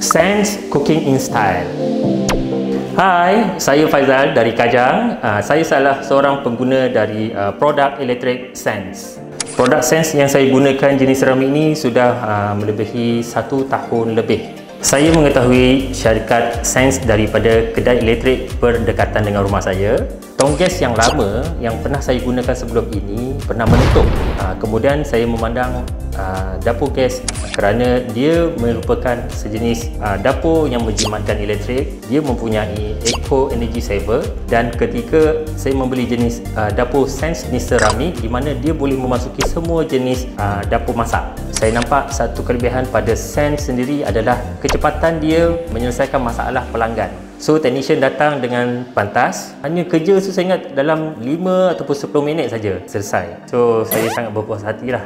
Sense Cooking in Style Hai, saya Faizal dari Kajang. Uh, saya salah seorang pengguna dari uh, produk elektrik Sense. Produk Sense yang saya gunakan jenis seramik ini sudah uh, melebihi satu tahun lebih. Saya mengetahui syarikat Sense daripada kedai elektrik berdekatan dengan rumah saya. Tong gas yang lama yang pernah saya gunakan sebelum ini pernah meletup. Kemudian saya memandang ah, dapur gas kerana dia merupakan sejenis ah, dapur yang menjimatkan elektrik. Dia mempunyai Eco Energy Saver dan ketika saya membeli jenis dapur Sense ni seramik di mana dia boleh memasuki semua jenis dapur masak. Saya nampak satu kelebihan pada Sense sendiri adalah kecepatan dia menyelesaikan masalah pelanggan. So technician datang dengan pantas. Hanya kerja tu saya ingat dalam 5 ataupun 10 minit saja selesai. So saya sangat berpuas hati lah